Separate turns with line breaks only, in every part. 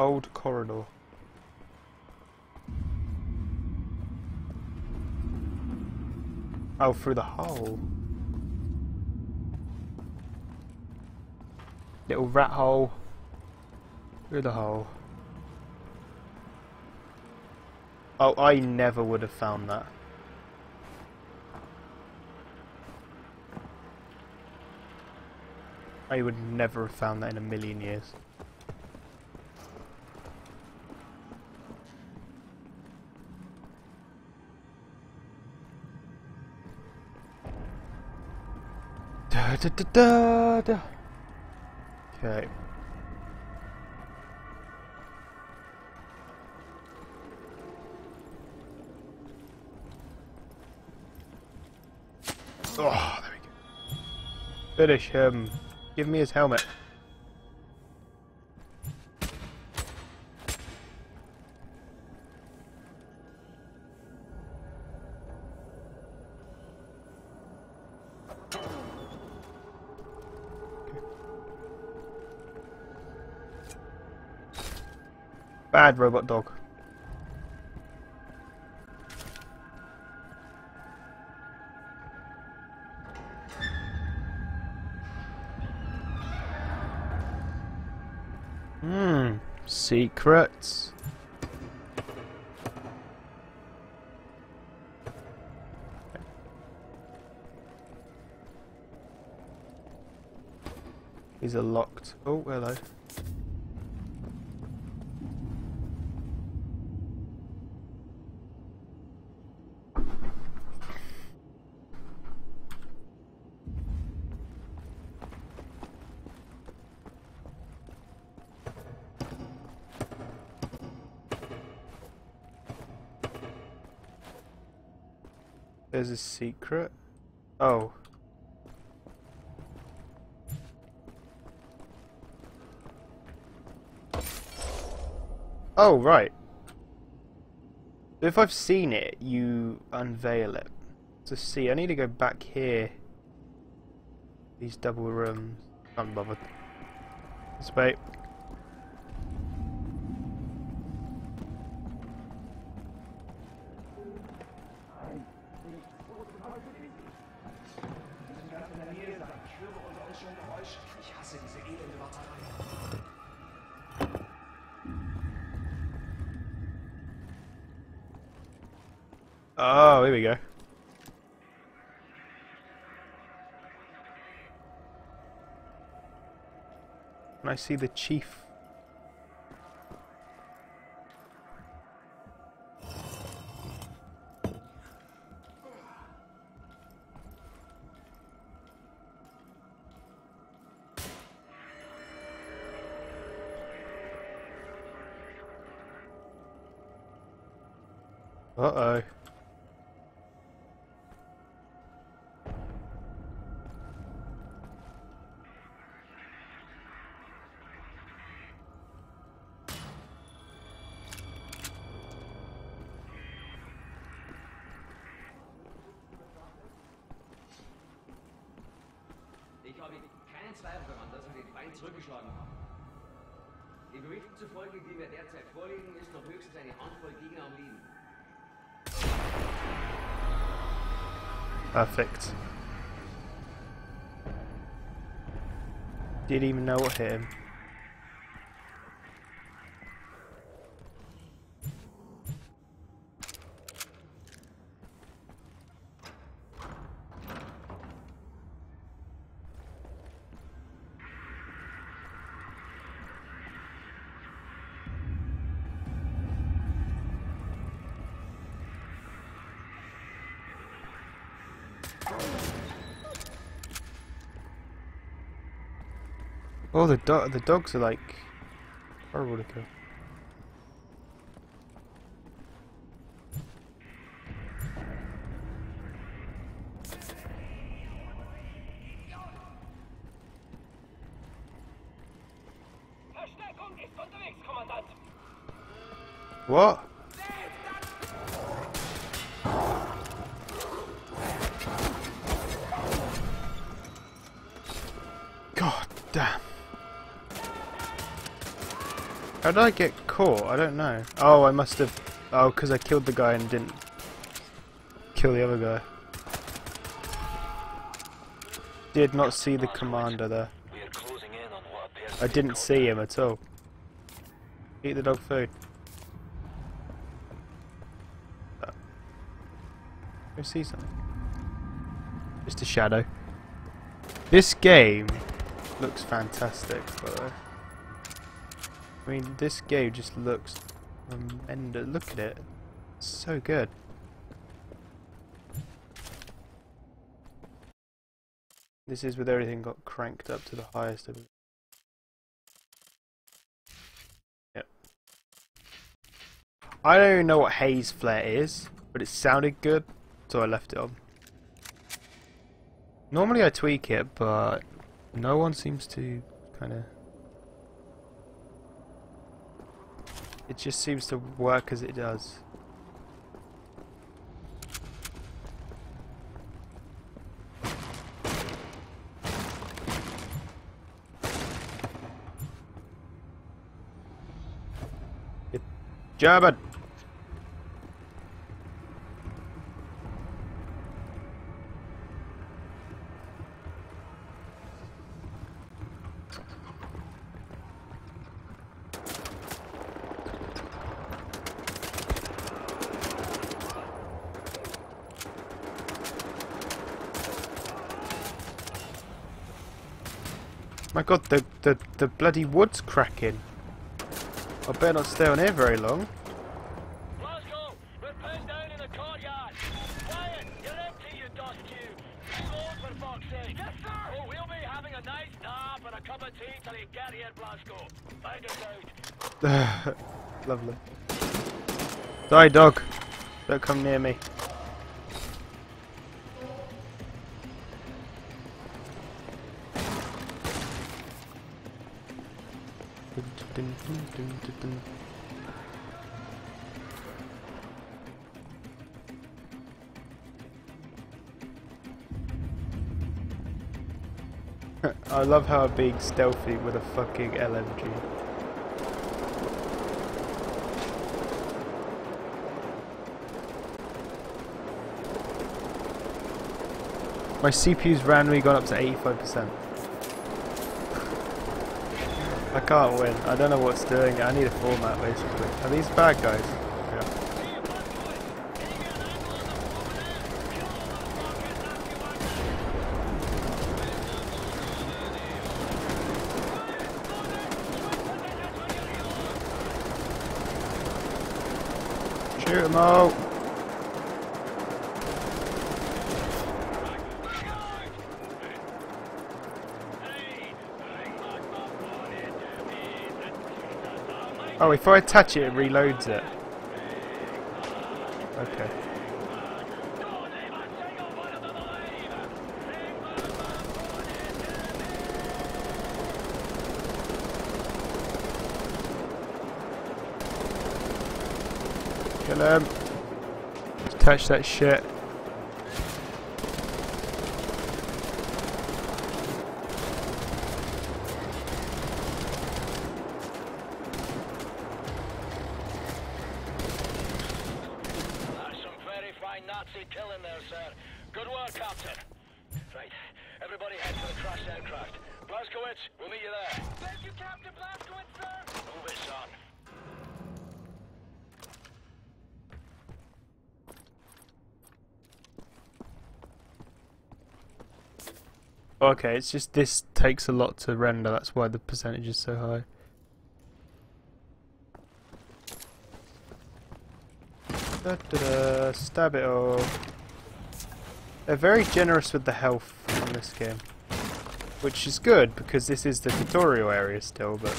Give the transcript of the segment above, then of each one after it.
Old corridor. Oh, through the hole. Little rat hole. Through the hole. Oh, I never would have found that. I would never have found that in a million years. Da, da, da. Okay. Oh, there we go. Finish him. Give me his helmet. Bad robot dog. Hmm, secrets. These are locked. Oh, hello. There's a secret. Oh. Oh, right. If I've seen it, you unveil it. To see, I need to go back here. These double rooms. I'm bothered. Let's wait. Oh, here we go. And I see the chief.
Zweifel daran, dass wir den Feind zurückgeschlagen haben. Den Berichten zufolge, die mir derzeit vorliegen, ist noch höchstens eine Handvoll Gegner am Leben.
Perfect. Didn't even know what hit him. Oh, the dog. The dogs are like horrible to kill. What? How did I get caught? I don't know. Oh, I must have... Oh, because I killed the guy and didn't kill the other guy. Did not see the commander there. I didn't see him at all. Eat the dog food. Uh, Go see something. Just a shadow. This game looks fantastic, by the way. I mean, this game just looks tremendous. Look at it. It's so good. This is with everything got cranked up to the highest of it. Yep. I don't even know what haze flare is, but it sounded good, so I left it on. Normally I tweak it, but no one seems to kind of... It just seems to work as it does. Good My god, the, the, the bloody wood's cracking. I better not stay on here very long.
Glasgow, we're pinned down in the courtyard. Quiet, you're empty, you dust cube. Reload for fuck's sake. Yes, sir. Oh, we'll be having a nice nap and a cup of tea till you get here, Glasgow. Find us out.
Lovely. Die, dog. Don't come near me. Love how I'm being stealthy with a fucking LMG. My CPU's randomly gone up to 85%. I can't win. I don't know what's doing it. I need a format basically. Are these bad guys? Shoot! Oh, if I attach it, it reloads it. Okay. Um, Kill him. That shit.
That's some very fine Nazi killing there, sir. Good work, Captain. Right, everybody head for the crashed aircraft. Blazkowicz, we'll meet you there. Thank you, Captain Blazkowicz, sir. Move it, son.
Okay, it's just this takes a lot to render, that's why the percentage is so high. Da, da, da, stab it all. They're very generous with the health in this game. Which is good, because this is the tutorial area still, but...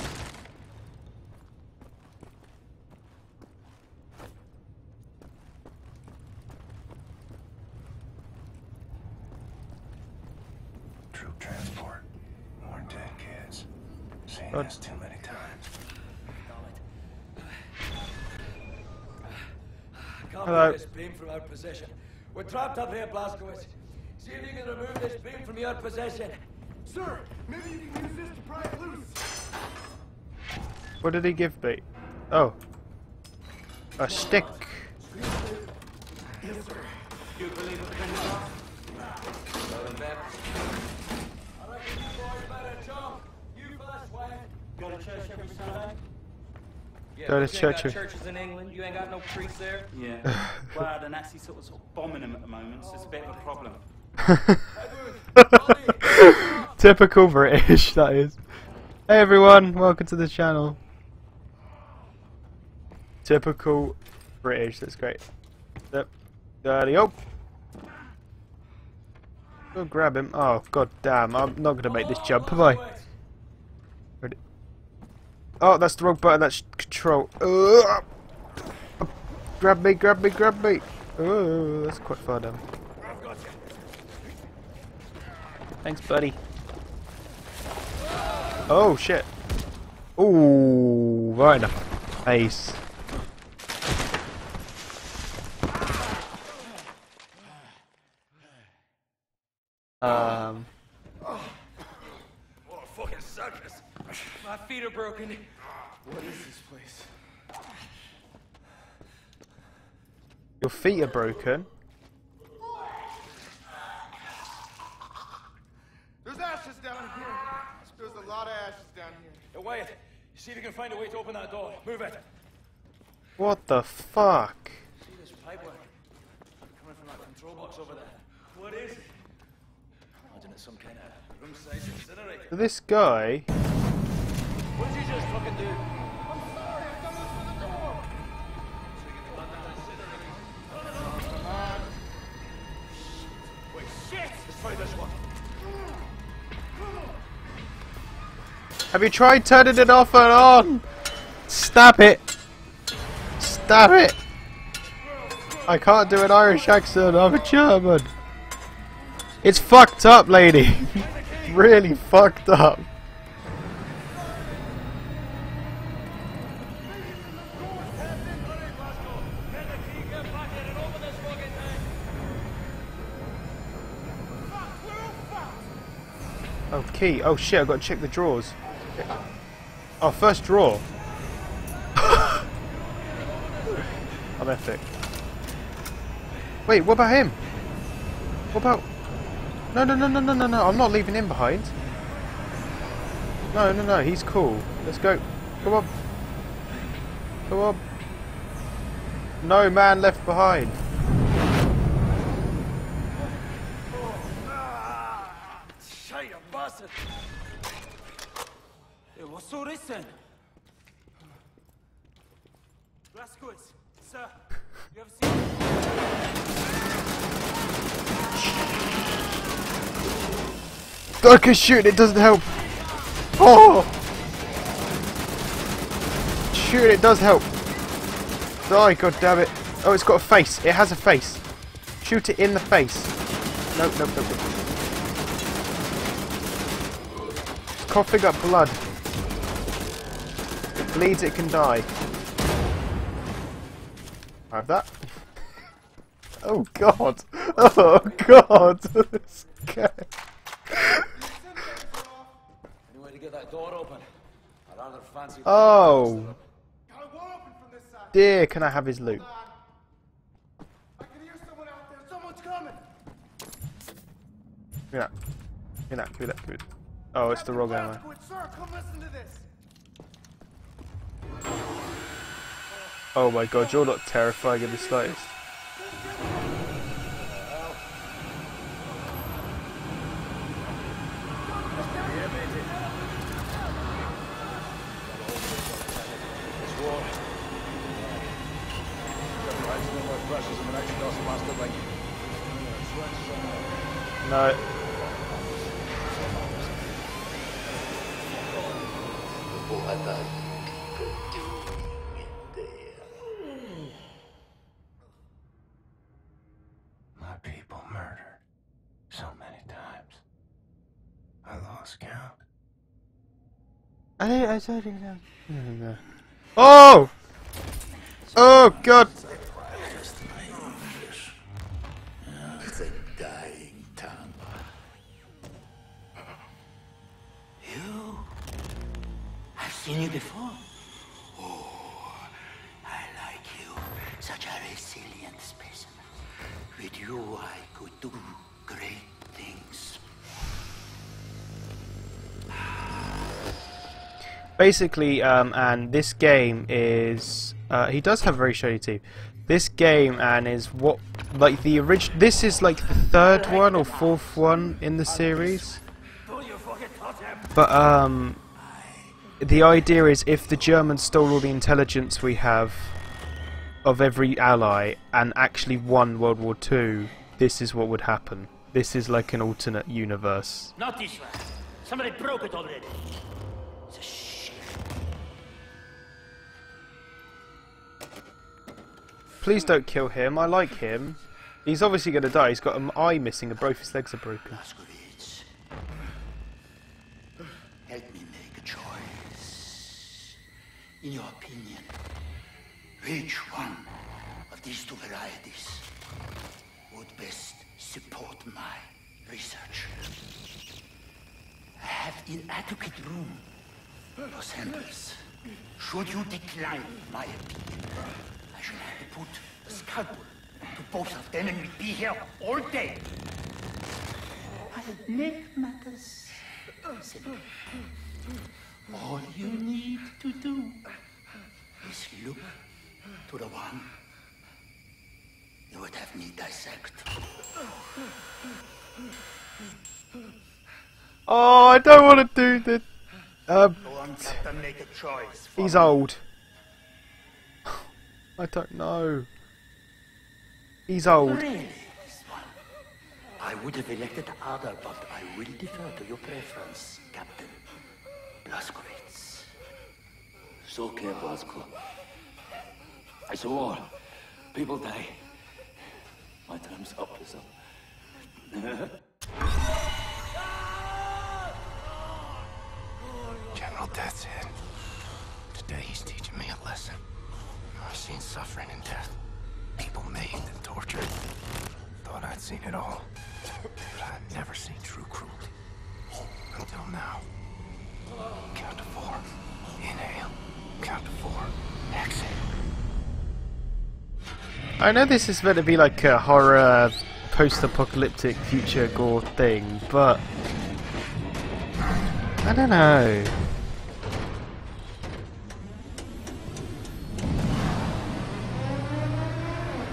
Troop transport. More dead kids. Seen
Good.
this too many times.
Can't
Hello.
move this beam from our possession. We're trapped up here, Blazkowicz. See if you can remove this beam from your possession.
Sir, maybe you can use this to pry it loose.
What did he give me? Oh. A stick.
You believe what the gun is off? Well, then, Beth. I reckon you boys better jump. You first, Wayne.
Go to church every Sunday?
Yeah,
Go to
but you ain't
church
got churches in England. You ain't got no priests there.
Yeah. well, the Nazis sort of, sort of bombing them at the moment, so it's a bit of a problem.
Typical British, that is. Hey everyone, welcome to the channel. Typical British, that's great. Yep. Dirty oh. Go grab him. Oh god damn, I'm not gonna make this jump, am I? Oh, that's the wrong button, that's control. Ugh. Grab me, grab me, grab me. Oh, that's quite far down. Thanks, buddy. Oh shit. Ooh, right in the face. Um,
What a fucking circus. My feet are broken. What is this place?
your feet are broken.
There's ashes down here. There's a lot of ashes down here.
Hey, Wyatt, see if you can find a way to open that door. Move it.
What the fuck?
See this pipeline? Coming from that control box over there. What is it? I imagine it's some kind of room-sized incinerator.
This guy.
What did you just fucking do?
Have you tried turning it off and on? Stop it! Stop it! I can't do an Irish accent, I'm a German. It's fucked up, lady. really fucked up. Key. Oh shit, I've got to check the drawers. Oh, first drawer. I'm epic. Wait, what about him? What about... No, no, no, no, no, no, no, I'm not leaving him behind. No, no, no, he's cool. Let's go. Come on. Come on. No man left behind. I can shoot, it doesn't help. Oh! Shoot, it does help. Die, god damn it. Oh, it's got a face. It has a face. Shoot it in the face. Nope, nope, nope. It's coughing up blood. It bleeds, it can die. I have that. Oh god. Oh god. This guy.
Door open? I'd rather fancy.
Oh
Got a open from this side.
dear, can I have his loot?
I can hear someone out there. Someone's coming.
Give me that. Give me that, give me that, give me that. Oh, it's the wrong ammo.
Blazkowicz, Sir, come listen to this.
Oh my god, you're not terrifying in the slightest.
I
didn't, I said it. Oh! Oh god!
It's a dying tongue. You? I've seen you before. Oh, Such a resilient specimen. With you I could do great
Basically, um, and this game is. Uh, he does have very shiny teeth. This game and is what like the original. This is like the third one or fourth one in the series. But um, the idea is if the Germans stole all the intelligence we have of every ally and actually won World War Two, this is what would happen. This is like an alternate universe.
Not this one. Somebody broke it already.
Please don't kill him. I like him. He's obviously going to die. He's got an eye missing and both his legs are broken.
Help me make a choice. In your opinion, which one of these two varieties would best support my research? I have inadequate room for samples. Should you decline my opinion, I have to put a scalpel to both of them and we'd be here all day. I'll make matters simple. All you need to do is look to the one you would have me dissect.
Oh, I don't want to do the. Um,
Go on, Captain, make a choice.
he's
me.
old. I don't know. He's old.
Really, this one. I would have elected other, but I will defer to your preference, Captain Blazkowicz.
So care, Blasco. I saw all. People die. My time's up is up.
General Deathshead. Today he's teaching me a lesson. I've seen suffering and death. People maimed and tortured. Thought I'd seen it all. But I'd never seen true cruelty. Until now. Count to four. Inhale. Count to four. Exhale.
I know this is meant to be like a horror, post-apocalyptic future gore thing, but I don't know.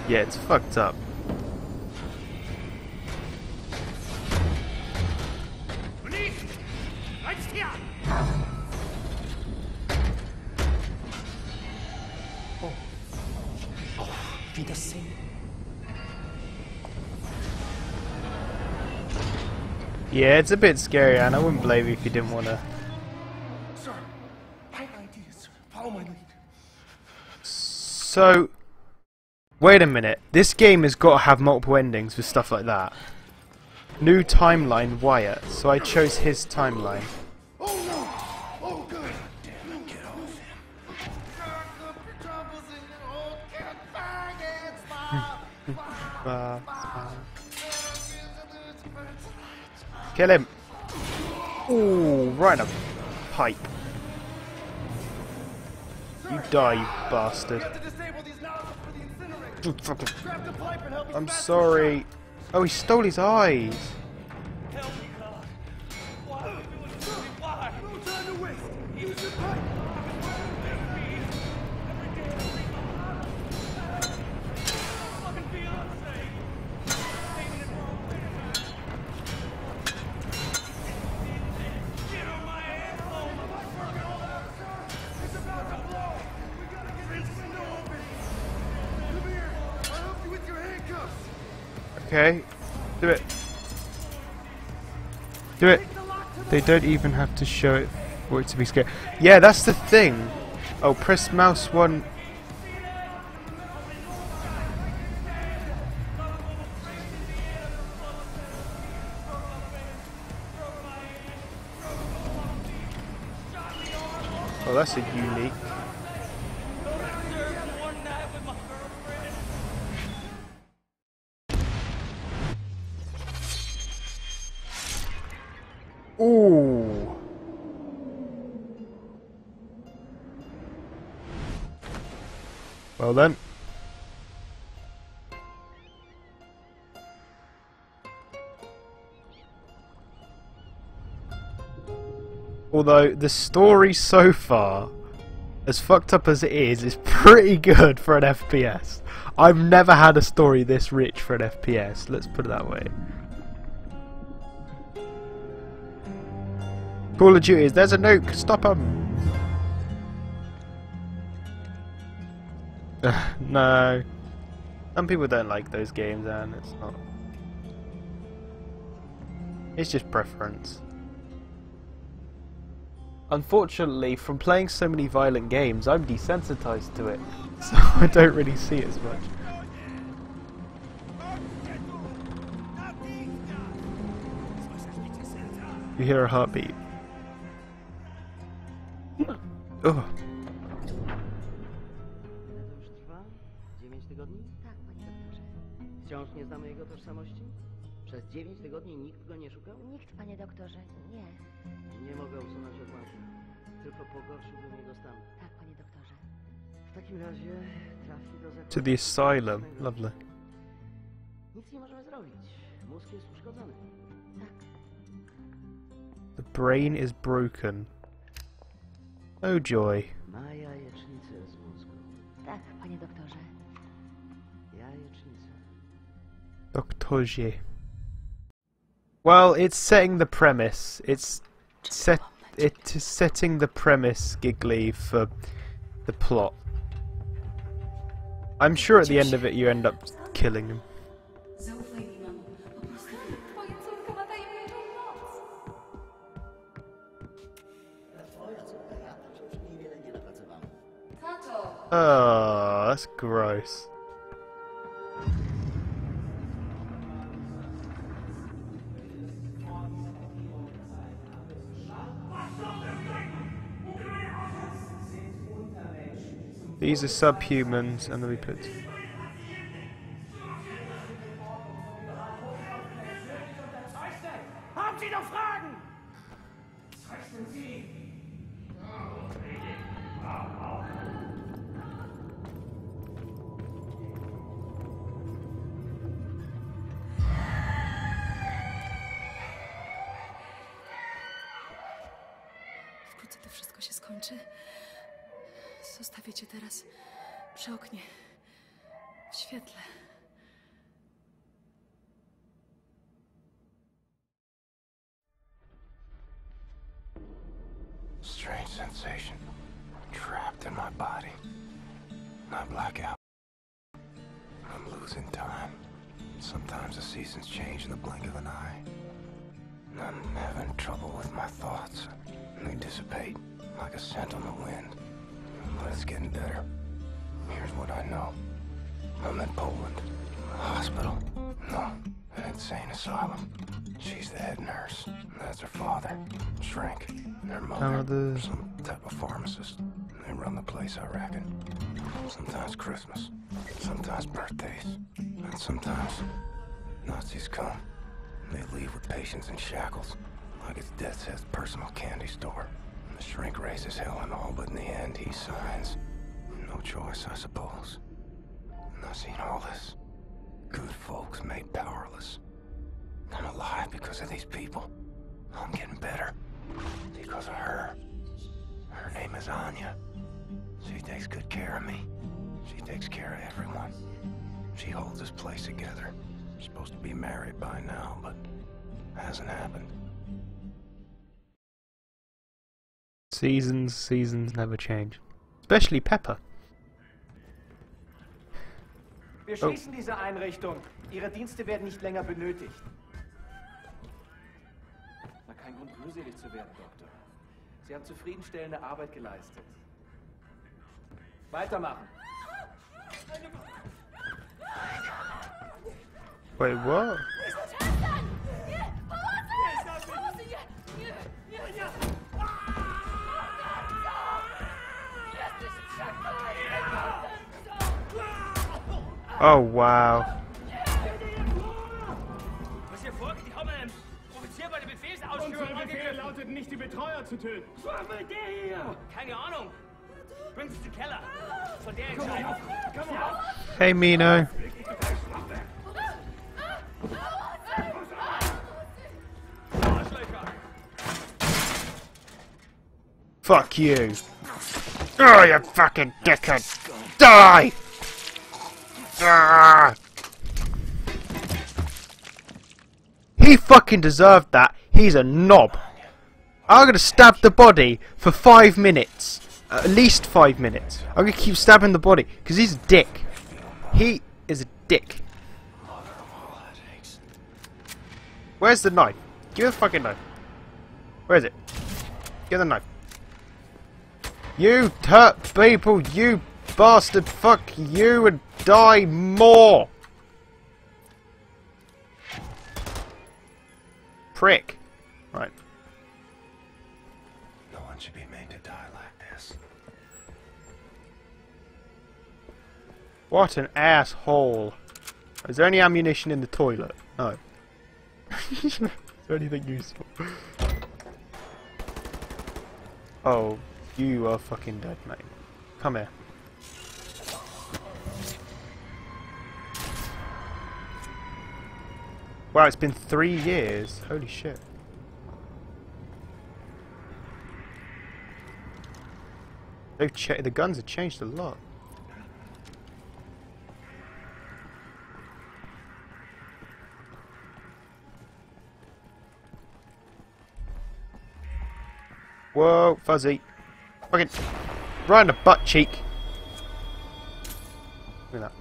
Yeah, it's fucked up. Yeah, it's a bit scary, and I wouldn't blame you if you didn't want to.
Sir, my ideas. Follow my lead.
So, wait a minute. This game has got to have multiple endings with stuff like that. New timeline, Wyatt. So I chose his timeline.
Oh no! Oh good! Damn, get off him.
Kill him. Ooh, right in a pipe. You die, you bastard. I'm sorry. Oh, he stole his eyes. They don't even have to show it for it to be scared. Yeah, that's the thing. Oh, press mouse one. Oh, that's a unique. Well then. Although, the story so far, as fucked up as it is, is pretty good for an FPS. I've never had a story this rich for an FPS, let's put it that way. Call of Duty, there's a nuke, stop him! no. Some people don't like those games and it's not. It's just preference. Unfortunately, from playing so many violent games, I'm desensitized to it, so I don't really see it as much. You hear a heartbeat. Oh,
nie znamy jego tożsamości? Przez 9 tygodni nikt go nie szukał?
Nikt, panie doktorze, nie.
Nie mogę usunąć odłamku. Tylko pogorszyłbym jego stan.
Tak, panie doktorze.
W takim razie trafi do zakładu.
to the asylum. Lovely.
Nic nie możemy zrobić. Mózg jest uszkodzony.
Tak.
The brain is broken. Oh joy.
Ma jajecznicę
Well, it's setting the premise. It's set. It is setting the premise, Giggly, for the plot. I'm sure at the end of it you end up killing him. Oh, that's gross. These are subhumans, and then we put.
Wkrótce to wszystko się skończy. Zostawię cię teraz przy oknie. W świetle.
Strange sensation. Trapped in my body. I black out. I'm losing time. Sometimes the seasons change in the blink of an eye. I'm having trouble with my thoughts. They dissipate like a scent on the wind. But it's getting better. Here's what I know. I'm in Poland. A hospital. No, an insane asylum. She's the head nurse. That's her father. Shrink. And her mother. Some type of pharmacist. They run the place, I reckon. Sometimes Christmas. Sometimes birthdays. And sometimes Nazis come. They leave with patients in shackles. Like it's Deathshead's personal candy store. The shrink raises hell and all, but in the end, he signs. No choice, I suppose. And I've seen all this. Good folks made powerless. I'm alive because of these people. I'm getting better. Because of her. Her name is Anya. She takes good care of me. She takes care of everyone. She holds this place together. Supposed to be married by now, but hasn't happened.
Seasons, seasons never change. Especially Pepper.
Wir
Oh.
schließen diese Einrichtung. Ihre Dienste werden nicht länger benötigt. Na, kein Grund, mühselig zu werden, Doktor. Sie haben zufriedenstellende Arbeit geleistet. Weitermachen.
Wait, what? Oh,
Befehlsausführung wow.
lautet nicht, die Betreuer zu töten.
Was will der hier? Keine Ahnung. Bringt sie zum Keller. Von der Entscheidung.
Hey Mino. Fuck you. Oh, you fucking dickhead. Die! Ah! He fucking deserved that. He's a knob. I'm gonna stab the body for five minutes. At least five minutes. I'm gonna keep stabbing the body because he's a dick. He is a dick. Where's the knife? Give me the fucking knife. Where is it? Give the knife. You hurt people, you bastard. Fuck you and die more. Prick. Right.
No one should be made to die like this.
What an asshole. Is there any ammunition in the toilet? No. Is there anything useful? Oh, you are fucking dead, mate. Come here. Wow, it's been three years. Holy shit. They've the guns have changed a lot. Whoa, fuzzy. Fucking right in the butt cheek. Look at that.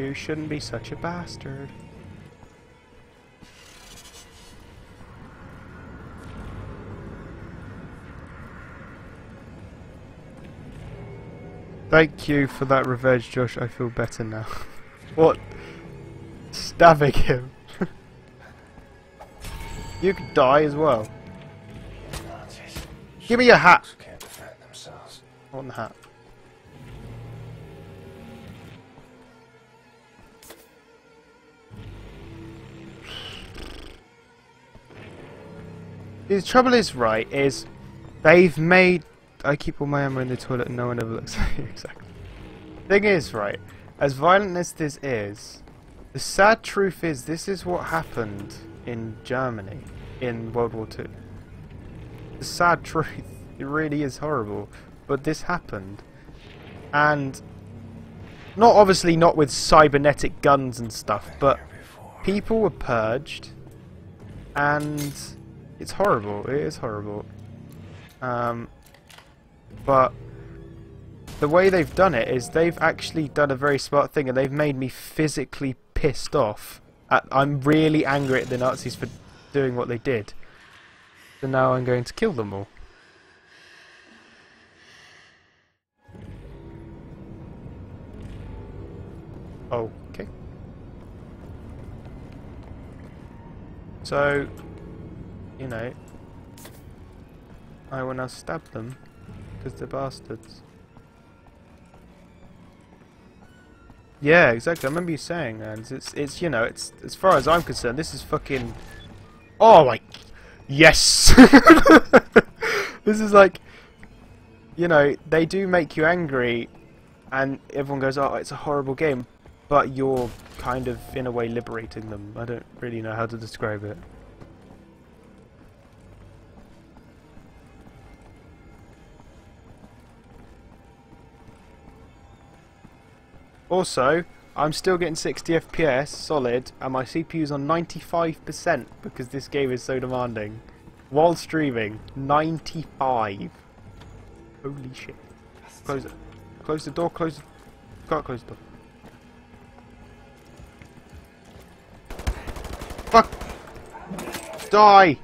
You shouldn't be such a bastard. Thank you for that revenge, Josh. I feel better now. what? Stabbing him. you could die as well. Give me your hat.
Can't defend themselves.
I want the hat. The trouble is, right, is they've made. I keep all my ammo in the toilet and no one ever looks at you, exactly. Thing is, right, as violent as this is, the sad truth is this is what happened in Germany in World War Two. The sad truth, it really is horrible, but this happened. And not obviously not with cybernetic guns and stuff, but people were purged and it's horrible. It is horrible. Um, but the way they've done it is they've actually done a very smart thing, and they've made me physically pissed off. At, I'm really angry at the Nazis for doing what they did. So now I'm going to kill them all. Okay. So, you know, I will now stab them because they're bastards. Yeah, exactly. I remember you saying and It's, it's, you know, it's as far as I'm concerned, this is fucking. Oh my, yes. this is like, you know, they do make you angry, and everyone goes, "Oh, it's a horrible game," but you're kind of in a way liberating them. I don't really know how to describe it. Also, I'm still getting 60 FPS solid, and my CPU's on 95% because this game is so demanding. While streaming, 95. Holy shit. Close it. Close the door, close the... Can't close the door. Fuck! Die!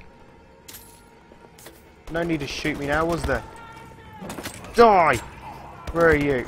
No need to shoot me now, was there? Die! Where are you?